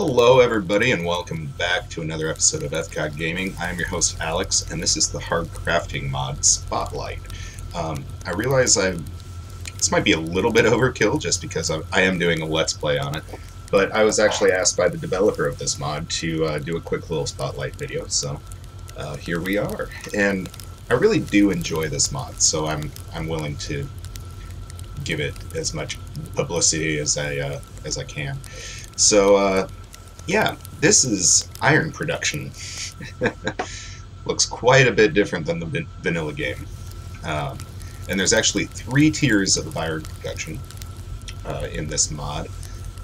Hello, everybody, and welcome back to another episode of FKOD Gaming. I am your host, Alex, and this is the hard crafting mod Spotlight. Um, I realize I this might be a little bit overkill just because I, I, am doing a let's play on it, but I was actually asked by the developer of this mod to uh, do a quick little Spotlight video, so uh, here we are. And I really do enjoy this mod, so I'm I'm willing to give it as much publicity as I uh, as I can. So uh, yeah, this is iron production. Looks quite a bit different than the vanilla game. Um, and there's actually three tiers of iron production uh, in this mod,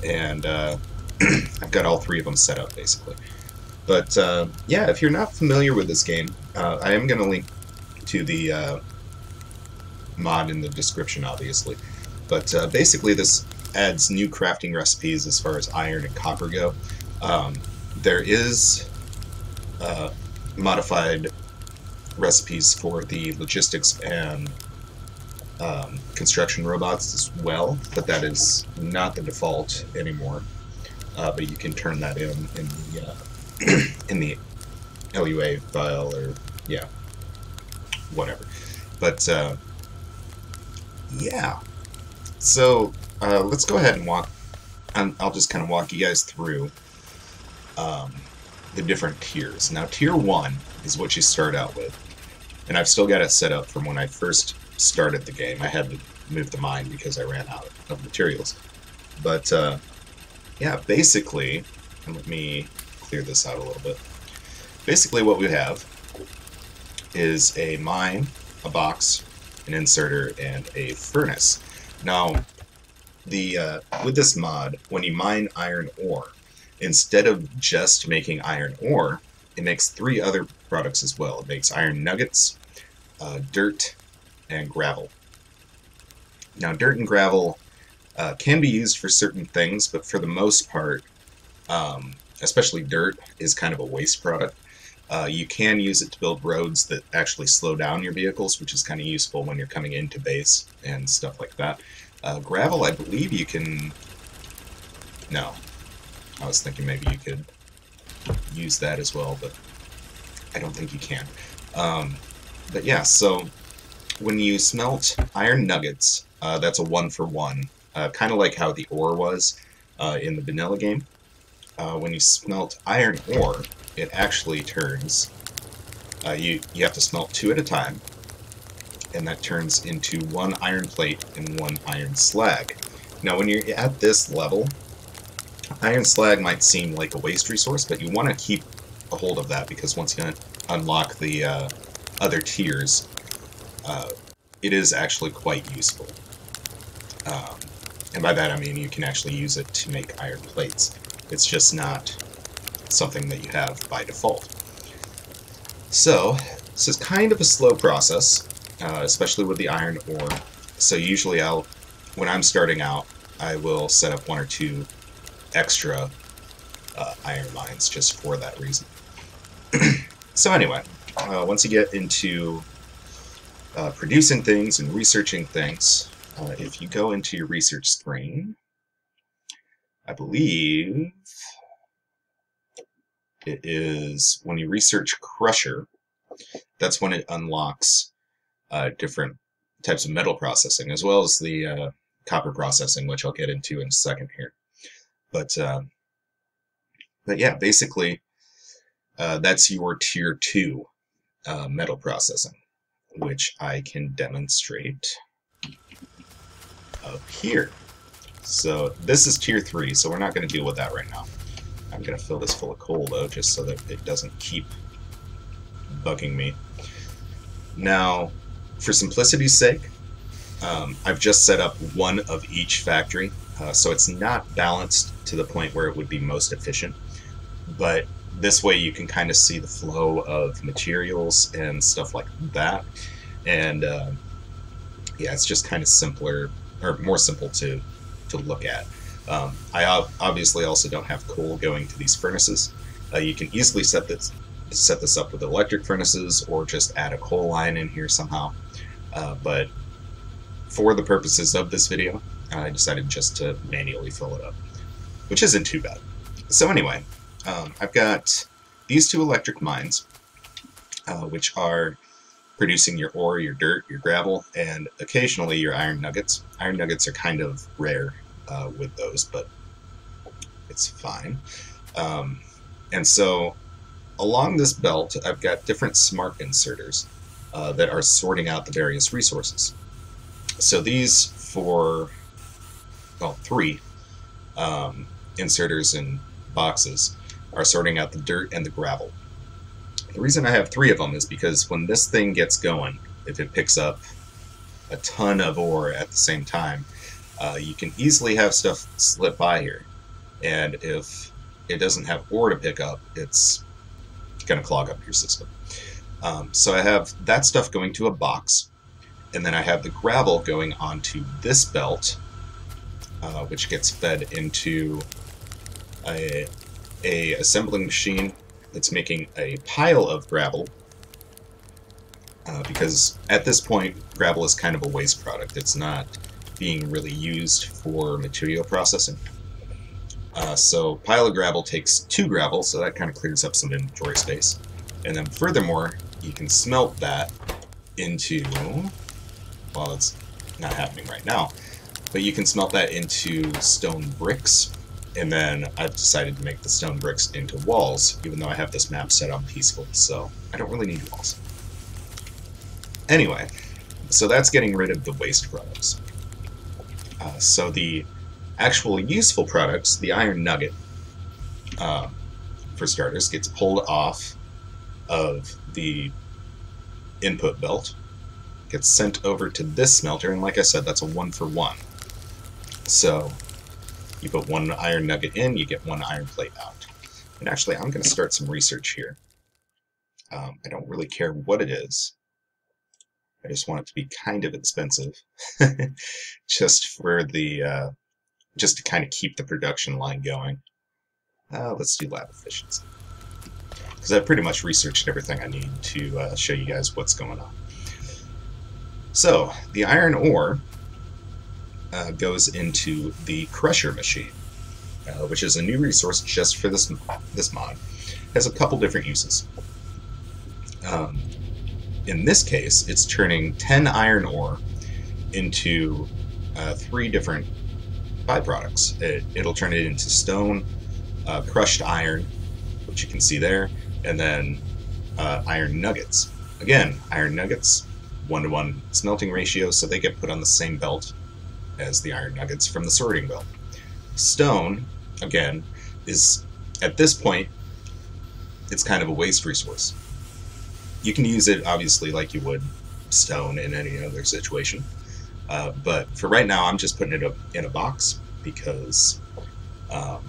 and uh, I've got all three of them set up basically. But uh, yeah, if you're not familiar with this game, uh, I am going to link to the uh, mod in the description, obviously. But uh, basically, this adds new crafting recipes as far as iron and copper go. Um, there is uh, modified recipes for the logistics and um, construction robots as well, but that is not the default anymore. Uh, but you can turn that in in the uh, in the LUA file or yeah, whatever. But uh, yeah, so uh, let's go ahead and walk. I'll just kind of walk you guys through um, the different tiers. Now, tier one is what you start out with, and I've still got it set up from when I first started the game. I had to move the mine because I ran out of materials. But uh, yeah, basically, let me clear this out a little bit. Basically, what we have is a mine, a box, an inserter, and a furnace. Now, the uh, with this mod, when you mine iron ore, instead of just making iron ore, it makes three other products as well. It makes iron nuggets, uh, dirt, and gravel. Now, dirt and gravel uh, can be used for certain things, but for the most part, um, especially dirt, is kind of a waste product. Uh, you can use it to build roads that actually slow down your vehicles, which is kind of useful when you're coming into base and stuff like that. Uh, gravel, I believe you can... No, I was thinking maybe you could use that as well, but I don't think you can. Um, but yeah, so when you smelt iron nuggets, uh, that's a one for one, uh, kind of like how the ore was uh, in the vanilla game. Uh, when you smelt iron ore, it actually turns. Uh, you you have to smelt two at a time, and that turns into one iron plate and one iron slag. Now, when you're at this level, Iron slag might seem like a waste resource, but you want to keep a hold of that because once you unlock the uh, other tiers, uh, it is actually quite useful. Um, and by that I mean you can actually use it to make iron plates. It's just not something that you have by default. So, this is kind of a slow process, uh, especially with the iron ore. So usually I'll, when I'm starting out, I will set up one or two extra uh, iron mines just for that reason. so anyway, uh, once you get into uh, producing things and researching things, uh, if you go into your research screen, I believe it is when you research Crusher, that's when it unlocks uh, different types of metal processing, as well as the uh, copper processing, which I'll get into in a second here. But uh, but yeah, basically uh, that's your tier two uh, metal processing, which I can demonstrate up here. So this is tier three, so we're not going to deal with that right now. I'm going to fill this full of coal though, just so that it doesn't keep bugging me. Now, for simplicity's sake, um, I've just set up one of each factory, uh, so it's not balanced to the point where it would be most efficient. But this way you can kind of see the flow of materials and stuff like that. And uh, yeah, it's just kind of simpler or more simple to, to look at. Um, I obviously also don't have coal going to these furnaces. Uh, you can easily set this set this up with electric furnaces or just add a coal line in here somehow. Uh, but for the purposes of this video, I decided just to manually fill it up which isn't too bad. so anyway, um, I've got these two electric mines, uh, which are producing your ore, your dirt, your gravel, and occasionally your iron nuggets. Iron nuggets are kind of rare uh, with those, but it's fine. Um, and so along this belt, I've got different smart inserters uh, that are sorting out the various resources. So these for, well, three um, inserters and boxes are sorting out the dirt and the gravel. The reason I have three of them is because when this thing gets going, if it picks up a ton of ore at the same time, uh, you can easily have stuff slip by here. And if it doesn't have ore to pick up, it's going to clog up your system. Um, so I have that stuff going to a box, and then I have the gravel going onto this belt, uh, which gets fed into a, a assembling machine that's making a pile of gravel. Uh, because at this point, gravel is kind of a waste product. It's not being really used for material processing. Uh, so pile of gravel takes two gravel, so that kind of clears up some inventory space. And then furthermore, you can smelt that into, well, it's not happening right now, but you can smelt that into stone bricks. And then I've decided to make the stone bricks into walls, even though I have this map set on peaceful, so I don't really need walls. Anyway, so that's getting rid of the waste products. Uh, so the actual useful products, the iron nugget, uh, for starters, gets pulled off of the input belt, gets sent over to this smelter, and like I said, that's a one for one. So you put one iron nugget in, you get one iron plate out. And actually, I'm going to start some research here. Um, I don't really care what it is. I just want it to be kind of expensive, just for the uh, just to kind of keep the production line going. Uh, let's do lab efficiency. Because I've pretty much researched everything I need to uh, show you guys what's going on. So, the iron ore uh, goes into the crusher machine, uh, which is a new resource just for this, this mod. It has a couple different uses. Um, in this case, it's turning 10 iron ore into uh, three different byproducts. It, it'll turn it into stone, uh, crushed iron, which you can see there, and then uh, iron nuggets. Again, iron nuggets, one-to-one smelting ratio, so they get put on the same belt as the iron nuggets from the sorting belt. Stone, again, is at this point, it's kind of a waste resource. You can use it obviously like you would stone in any other situation. Uh, but for right now, I'm just putting it up in a box because um,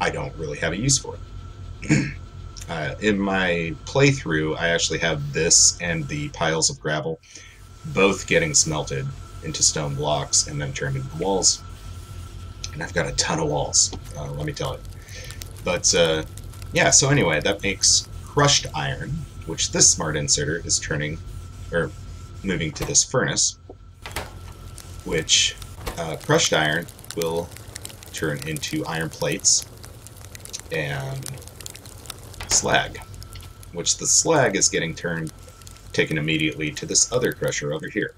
I don't really have a use for it. uh, in my playthrough, I actually have this and the piles of gravel both getting smelted into stone blocks and then turned into walls. And I've got a ton of walls, uh, let me tell you. But uh, yeah, so anyway, that makes crushed iron, which this smart inserter is turning, or moving to this furnace, which uh, crushed iron will turn into iron plates and slag, which the slag is getting turned, taken immediately to this other crusher over here.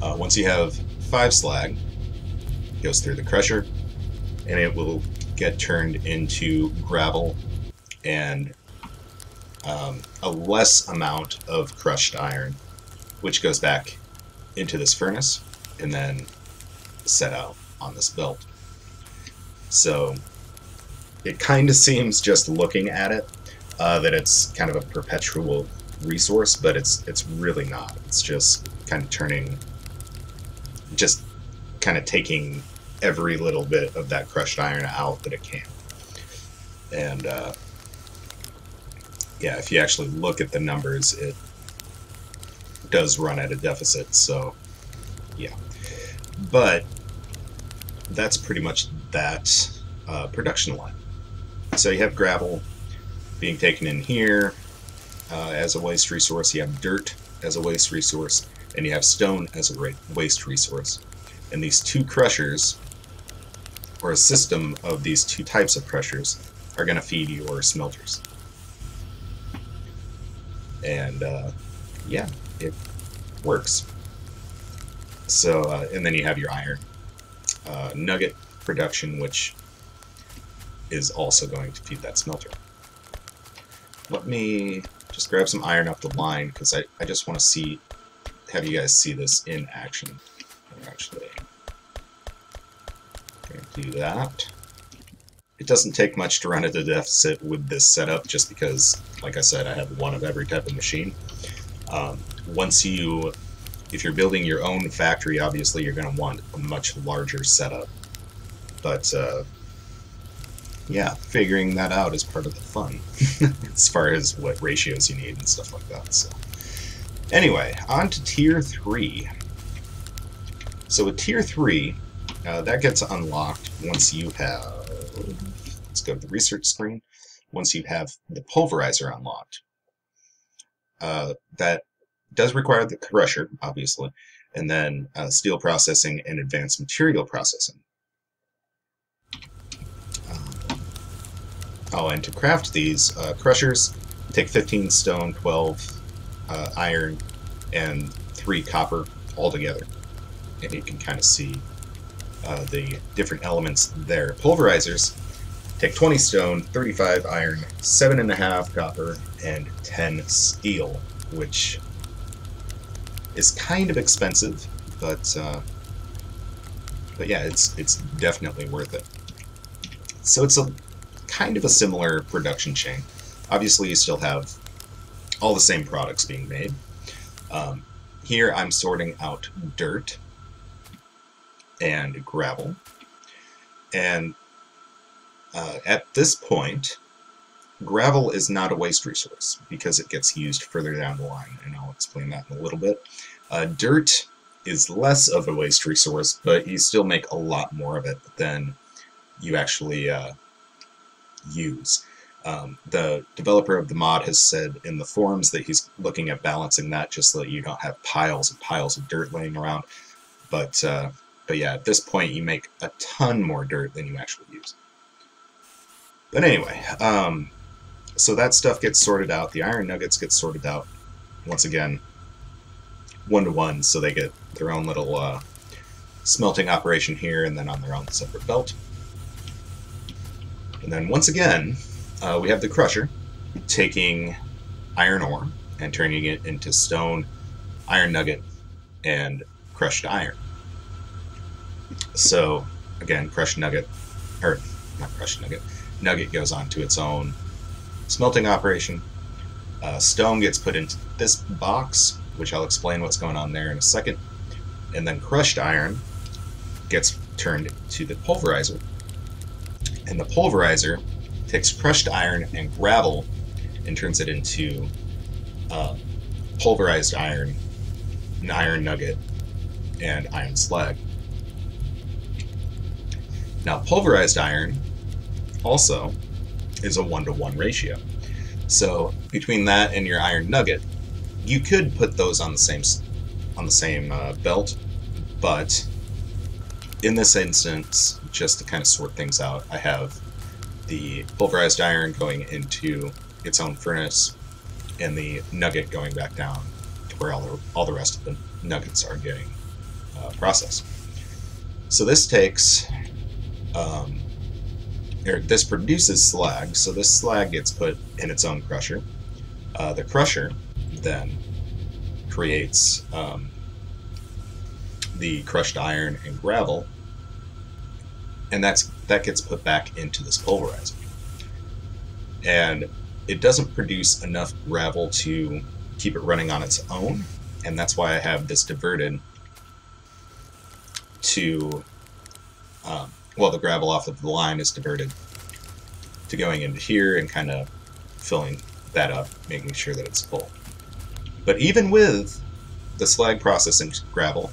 Uh, once you have five slag, it goes through the crusher, and it will get turned into gravel and um, a less amount of crushed iron, which goes back into this furnace and then set out on this belt. So it kind of seems just looking at it uh, that it's kind of a perpetual resource, but it's it's really not. It's just kind of turning, just kind of taking every little bit of that crushed iron out that it can. And uh, yeah, if you actually look at the numbers, it does run at a deficit. So yeah, but that's pretty much that uh, production line. So you have gravel being taken in here uh, as a waste resource, you have dirt as a waste resource, and you have stone as a waste resource. And these two crushers or a system of these two types of crushers are going to feed your smelters. And uh, yeah, it works. So, uh, and then you have your iron uh, nugget production, which is also going to feed that smelter. Let me just grab some iron up the line because I, I just want to see, have you guys see this in action. Actually, do that. It doesn't take much to run at a deficit with this setup, just because, like I said, I have one of every type of machine. Um, once you, if you're building your own factory, obviously you're going to want a much larger setup. But, uh, yeah, figuring that out is part of the fun, as far as what ratios you need and stuff like that. So, anyway, on to tier 3. So with tier 3, uh, that gets unlocked once you have, let's go to the research screen, once you have the pulverizer unlocked. Uh, that does require the crusher, obviously, and then uh, steel processing and advanced material processing. Um, oh, and to craft these uh, crushers, take 15 stone, 12 uh, iron, and 3 copper altogether. And you can kind of see uh, the different elements there. Pulverizers take 20 stone, 35 iron, 7.5 copper, and 10 steel, which is kind of expensive, but uh, but yeah, it's it's definitely worth it. So it's a kind of a similar production chain. Obviously, you still have all the same products being made. Um, here, I'm sorting out dirt and gravel. And uh, at this point, gravel is not a waste resource because it gets used further down the line, and I'll explain that in a little bit. Uh, dirt is less of a waste resource, but you still make a lot more of it than you actually uh, use. Um, the developer of the mod has said in the forums that he's looking at balancing that just so that you don't have piles and piles of dirt laying around. But uh, but yeah, at this point you make a ton more dirt than you actually use. But anyway, um, so that stuff gets sorted out. The iron nuggets get sorted out once again, one to one, so they get their own little uh, smelting operation here, and then on their own separate belt. And then once again, uh, we have the crusher taking iron ore and turning it into stone, iron nugget, and crushed iron. So again, crushed nugget, or not crushed nugget, nugget goes on to its own smelting operation. Uh, stone gets put into this box, which I'll explain what's going on there in a second. And then crushed iron gets turned to the pulverizer. And the pulverizer takes crushed iron and gravel and turns it into uh, pulverized iron, an iron nugget, and iron slag. Now, pulverized iron also is a one to one ratio. So between that and your iron nugget, you could put those on the same on the same uh, belt, but in this instance, just to kind of sort things out, I have the pulverized iron going into its own furnace, and the nugget going back down to where all the all the rest of the nuggets are getting uh, processed. So this takes um, or this produces slag, so this slag gets put in its own crusher. Uh, the crusher then creates um, the crushed iron and gravel, and that's that gets put back into this pulverizer. And it doesn't produce enough gravel to keep it running on its own, and that's why I have this diverted to um, well, the gravel off of the line is diverted to going into here and kind of filling that up, making sure that it's full. But even with the slag processing gravel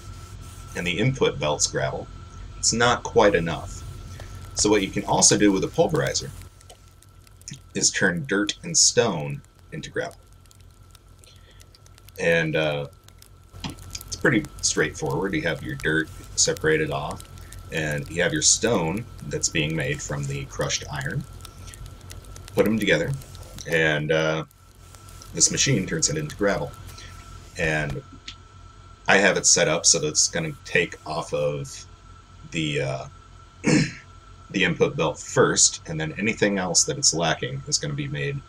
and the input belts gravel, it's not quite enough. So what you can also do with a pulverizer is turn dirt and stone into gravel. And uh, it's pretty straightforward. You have your dirt separated off, And you have your stone that's being made from the crushed iron. Put them together, and uh, this machine turns it into gravel. And I have it set up so that it's going to take off of the uh, the input belt first, and then anything else that it's lacking is going to be made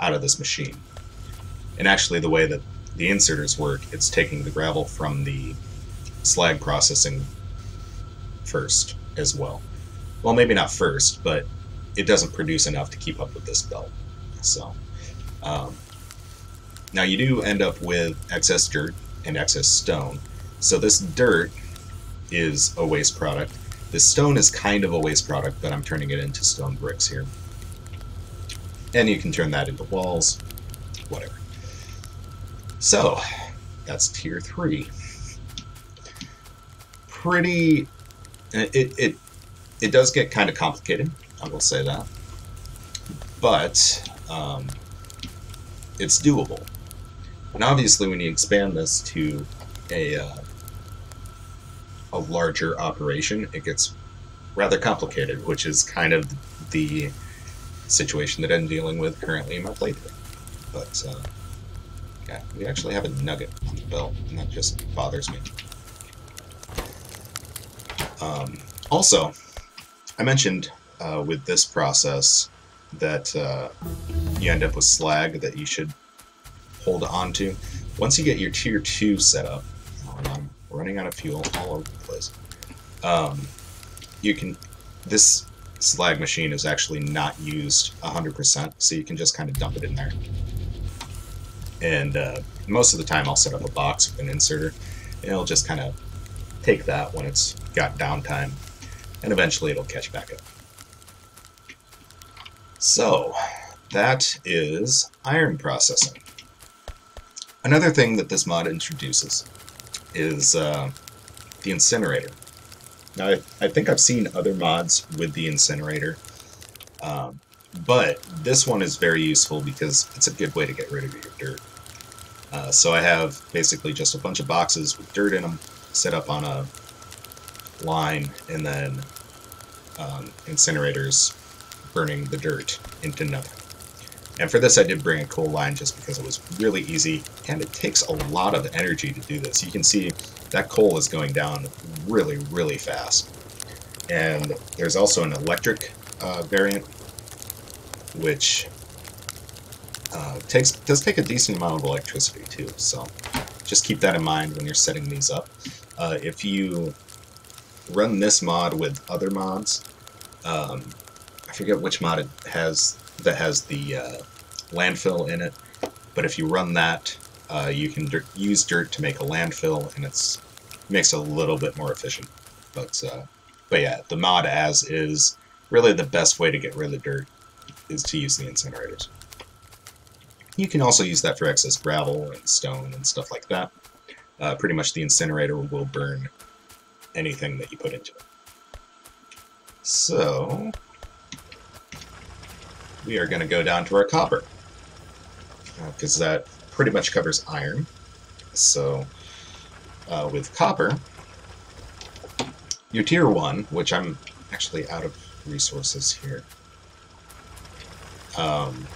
out of this machine. And actually, the way that the inserters work, it's taking the gravel from the slag processing first as well. Well, maybe not first, but it doesn't produce enough to keep up with this belt. So, um, now you do end up with excess dirt and excess stone. So this dirt is a waste product. This stone is kind of a waste product, but I'm turning it into stone bricks here. And you can turn that into walls, whatever. So, that's tier 3. Pretty... It, it, it does get kind of complicated, I will say that. But, um, it's doable. And obviously, when you expand this to a uh, a larger operation, it gets rather complicated, which is kind of the situation that I'm dealing with currently in my playthrough. But uh, yeah, we actually have a nugget on the belt, and that just bothers me. Um, also, I mentioned uh, with this process that uh, you end up with slag that you should hold on to. Once you get your tier 2 set up, running out of fuel all over the place, um, you can, this slag machine is actually not used 100%, so you can just kind of dump it in there. And uh, most of the time I'll set up a box with an inserter, and it'll just kind of take that when it's got downtime, and eventually it'll catch back up. So, that is iron processing. Another thing that this mod introduces is uh, the incinerator. Now, I, I, think I've seen other mods with the incinerator, um, but this one is very useful because it's a good way to get rid of your dirt. Uh, so I have basically just a bunch of boxes with dirt in them set up on a line, and then um, incinerators burning the dirt into nothing. And for this I did bring a coal line just because it was really easy, and it takes a lot of energy to do this. You can see that coal is going down really, really fast. And there's also an electric uh, variant, which uh, takes does take a decent amount of electricity too, so just keep that in mind when you're setting these up. Uh, if you run this mod with other mods, um, I forget which mod it has that has the uh, landfill in it. But if you run that, uh, you can dirt, use dirt to make a landfill, and it's makes it a little bit more efficient. But uh, but yeah, the mod as is really the best way to get rid of the dirt is to use the incinerators. You can also use that for excess gravel and stone and stuff like that. Uh, pretty much the incinerator will burn anything that you put into it. So, we are going to go down to our copper. Because uh, that pretty much covers iron. So, uh, with copper, your tier 1, which I'm actually out of resources here. Um,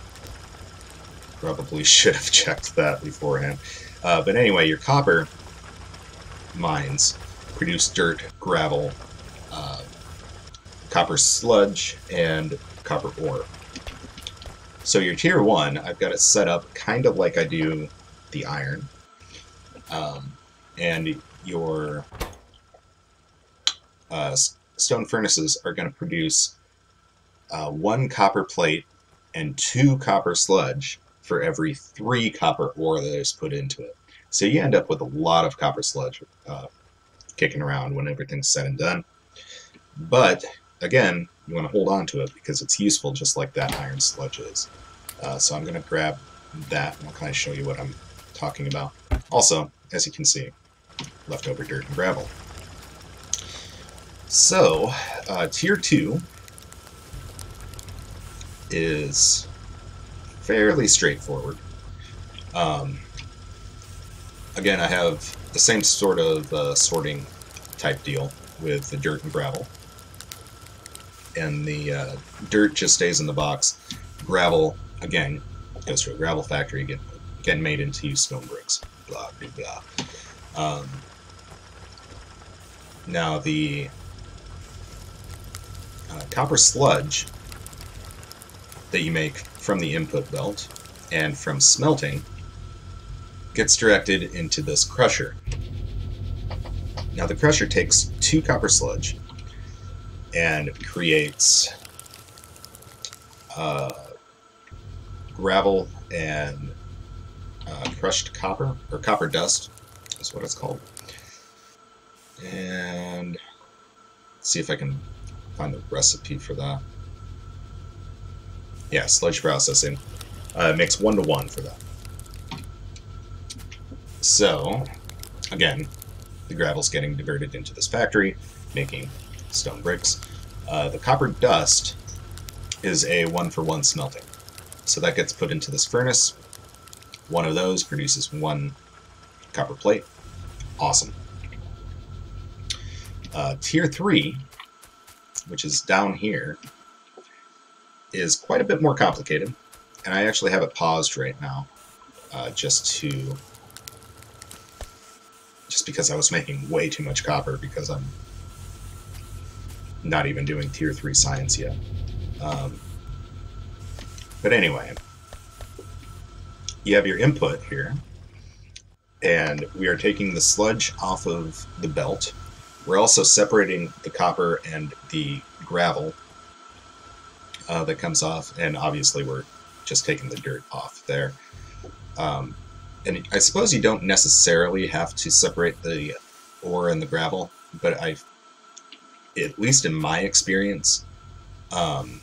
probably should have checked that beforehand. Uh, but anyway, your copper mines produce dirt, gravel, uh, copper sludge, and copper ore. So your tier 1, I've got it set up kind of like I do the iron. Um, and your uh, stone furnaces are going to produce uh, one copper plate and two copper sludge for every three copper ore that is put into it. So you end up with a lot of copper sludge uh, kicking around when everything's said and done. But again, you want to hold on to it because it's useful just like that iron sludge is. Uh, so I'm going to grab that and I'll kind of show you what I'm talking about. Also, as you can see, leftover dirt and gravel. So, uh, Tier 2 is fairly straightforward. Um, again, I have the same sort of uh, sorting type deal. with the dirt and gravel. And the uh, dirt just stays in the box. Gravel, again, goes to a gravel factory, get, get made into stone bricks. Blah, blah, blah. Um, now, the uh, copper sludge that you make from the input belt and from smelting gets directed into this crusher. Now the crusher takes two copper sludge and creates uh, gravel and uh, crushed copper, or copper dust is what it's called. And see if I can find the recipe for that. Yeah, sludge processing uh, makes one to one for that. So, again, the gravel's getting diverted into this factory, making stone bricks. Uh, the copper dust is a one-for-one -one smelting. So that gets put into this furnace. One of those produces one copper plate. Awesome. Uh, tier 3, which is down here, is quite a bit more complicated. And I actually have it paused right now, uh, just to just because I was making way too much copper because I'm not even doing tier 3 science yet. Um, but anyway, you have your input here, and we are taking the sludge off of the belt. We're also separating the copper and the gravel uh, that comes off, and obviously we're just taking the dirt off there. Um, and I suppose you don't necessarily have to separate the ore and the gravel, but I, at least in my experience, um,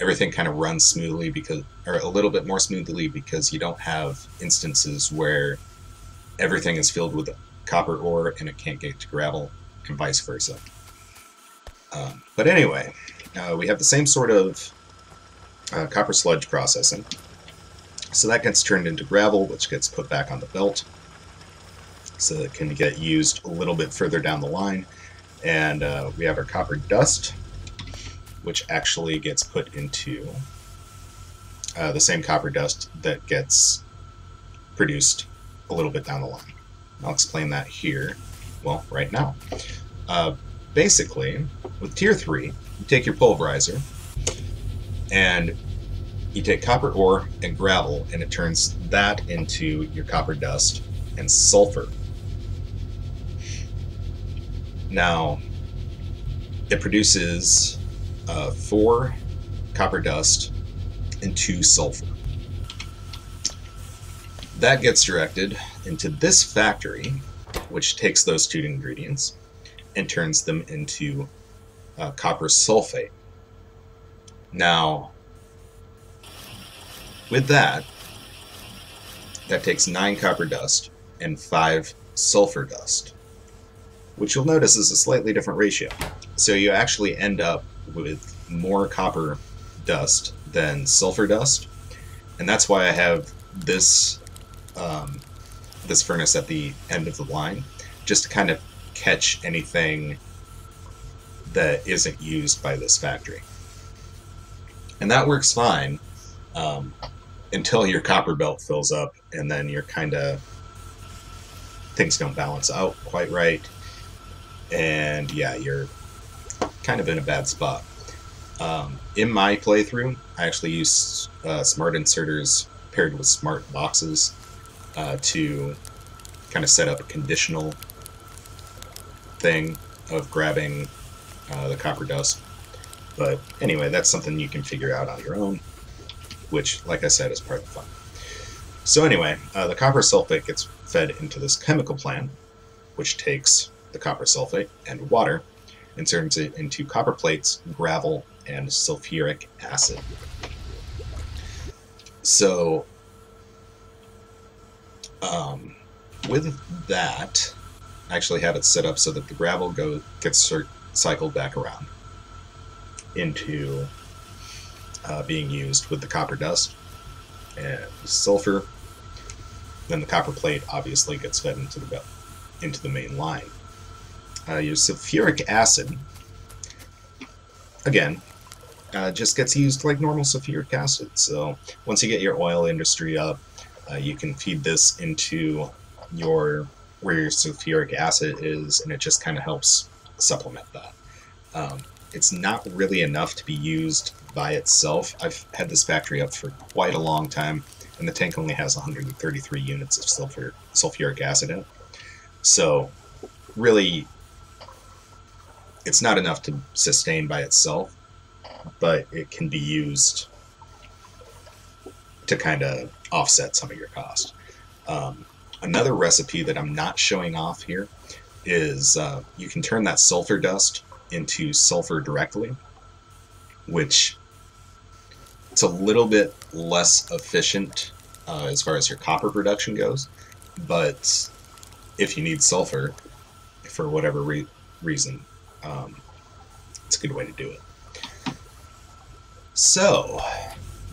everything kind of runs smoothly because, or a little bit more smoothly because you don't have instances where everything is filled with copper ore and it can't get to gravel, and vice versa. Um, but anyway, uh, we have the same sort of uh, copper sludge processing. So that gets turned into gravel, which gets put back on the belt. So it can get used a little bit further down the line. And uh, we have our copper dust, which actually gets put into uh, the same copper dust that gets produced a little bit down the line. I'll explain that here, well, right now. Uh, basically, with Tier 3, you take your pulverizer, and you take copper ore and gravel, and it turns that into your copper dust and sulfur. Now, it produces uh, four copper dust and two sulfur. That gets directed into this factory, which takes those two ingredients and turns them into uh, copper sulfate. Now, with that, that takes 9 copper dust and 5 sulfur dust, which you'll notice is a slightly different ratio. So you actually end up with more copper dust than sulfur dust, and that's why I have this um, this furnace at the end of the line, just to kind of catch anything that isn't used by this factory. And that works fine. Um, until your copper belt fills up, and then you're kind of things don't balance out quite right, and yeah, you're kind of in a bad spot. Um, in my playthrough, I actually used uh, smart inserters paired with smart boxes uh, to kind of set up a conditional thing of grabbing uh, the copper dust. But anyway, that's something you can figure out on your own which, like I said, is part of the fun. So anyway, uh, the copper sulfate gets fed into this chemical plant, which takes the copper sulfate and water and turns it into copper plates, gravel, and sulfuric acid. So, um, with that, I actually have it set up so that the gravel go gets cycled back around into uh, being used with the copper dust and sulfur. Then the copper plate obviously gets fed into the into the main line. Uh, your sulfuric acid, again, uh, just gets used like normal sulfuric acid. So once you get your oil industry up, uh, you can feed this into your where your sulfuric acid is, and it just kind of helps supplement that. Um, it's not really enough to be used by itself. I've had this factory up for quite a long time, and the tank only has 133 units of sulfur, sulfuric acid in it. So, really, it's not enough to sustain by itself, but it can be used to kind of offset some of your cost. Um, another recipe that I'm not showing off here is uh, you can turn that sulfur dust into sulfur directly, which it's a little bit less efficient uh, as far as your copper production goes, but if you need sulfur for whatever re reason, um, it's a good way to do it. So,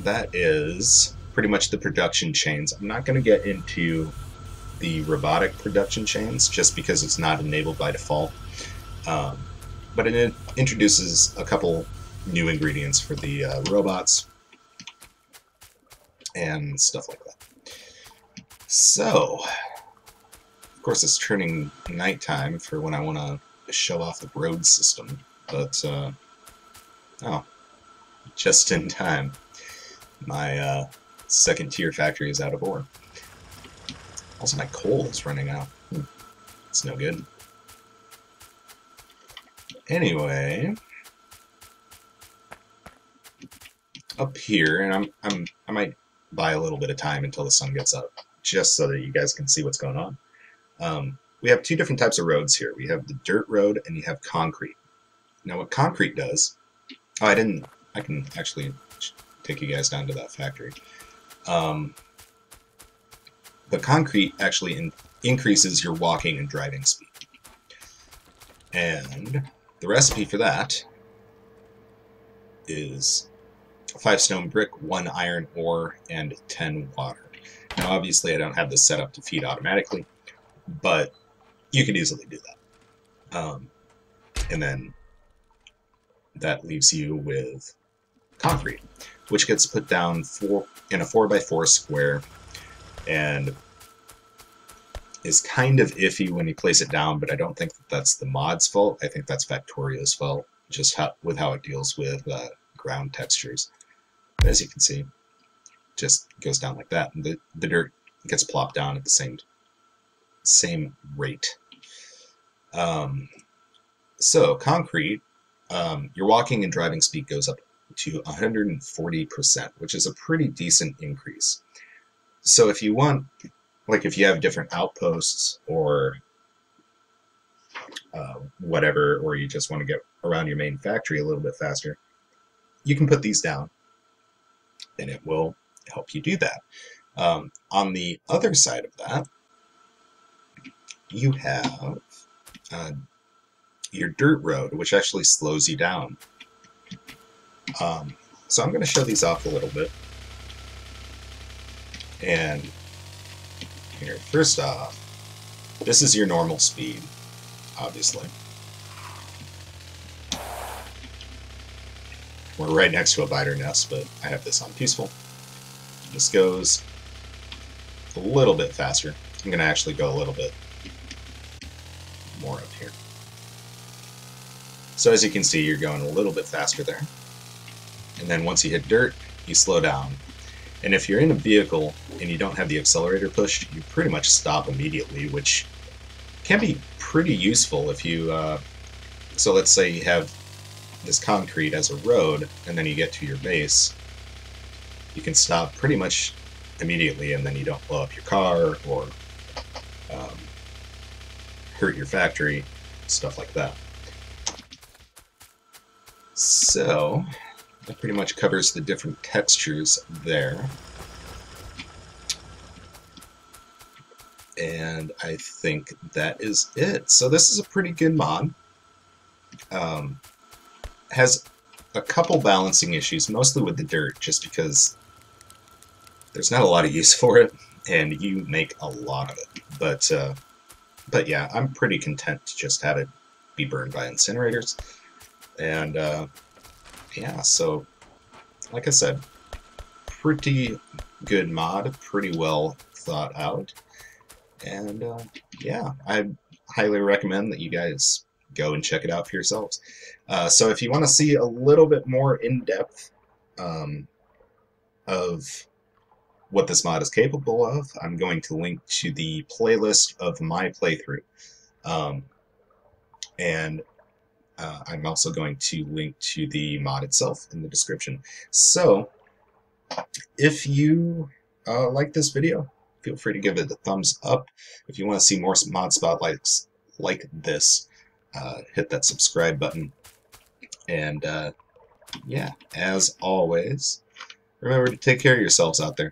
that is pretty much the production chains. I'm not going to get into the robotic production chains just because it's not enabled by default. Um, but it introduces a couple new ingredients for the uh, robots and stuff like that. So, of course, it's turning nighttime for when I want to show off the road system, but uh, oh, just in time. My uh, second tier factory is out of ore. Also, my coal is running out. Hmm. It's no good. Anyway, up here, and I'm I'm I might buy a little bit of time until the sun gets up, just so that you guys can see what's going on. Um, we have two different types of roads here. We have the dirt road and you have concrete. Now, what concrete does? Oh, I didn't. I can actually take you guys down to that factory. Um, the concrete actually in, increases your walking and driving speed. And the recipe for that is 5 stone brick, 1 iron ore, and 10 water. Now obviously I don't have this set up to feed automatically, but you could easily do that. Um, and then that leaves you with concrete, which gets put down four, in a 4x4 square and is kind of iffy when you place it down, but I don't think that that's the mod's fault. I think that's Factorio's fault, just how, with how it deals with uh, ground textures. As you can see, just goes down like that, and the, the dirt gets plopped down at the same same rate. Um, so concrete, um, your walking and driving speed goes up to 140%, which is a pretty decent increase. So if you want like if you have different outposts or uh, whatever, or you just want to get around your main factory a little bit faster, you can put these down and it will help you do that. Um, on the other side of that, you have uh, your dirt road, which actually slows you down. Um, so I'm going to show these off a little bit. And here. First off, this is your normal speed, obviously. We're right next to a biter nest, but I have this on peaceful. This goes a little bit faster. I'm going to actually go a little bit more up here. So as you can see, you're going a little bit faster there. And then once you hit dirt, you slow down and if you're in a vehicle and you don't have the accelerator pushed, you pretty much stop immediately, which can be pretty useful if you, uh, so let's say you have this concrete as a road, and then you get to your base, you can stop pretty much immediately, and then you don't blow up your car or hurt your factory, stuff like that. So, that pretty much covers the different textures there. And I think that is it. So this is a pretty good mod. Um, has a couple balancing issues, mostly with the dirt, just because there's not a lot of use for it, and you make a lot of it. But uh, but yeah, I'm pretty content to just have it be burned by incinerators. And uh, yeah, so like I said, pretty good mod, pretty well thought out. And uh, yeah, I highly recommend that you guys go and check it out for yourselves. Uh, so if you want to see a little bit more in depth um, of what this mod is capable of, I'm going to link to the playlist of my playthrough. Um, and uh, I'm also going to link to the mod itself in the description. So, if you uh, like this video, feel free to give it a thumbs up. If you want to see more mod spotlights like this, uh, hit that subscribe button. And uh, yeah, as always, remember to take care of yourselves out there.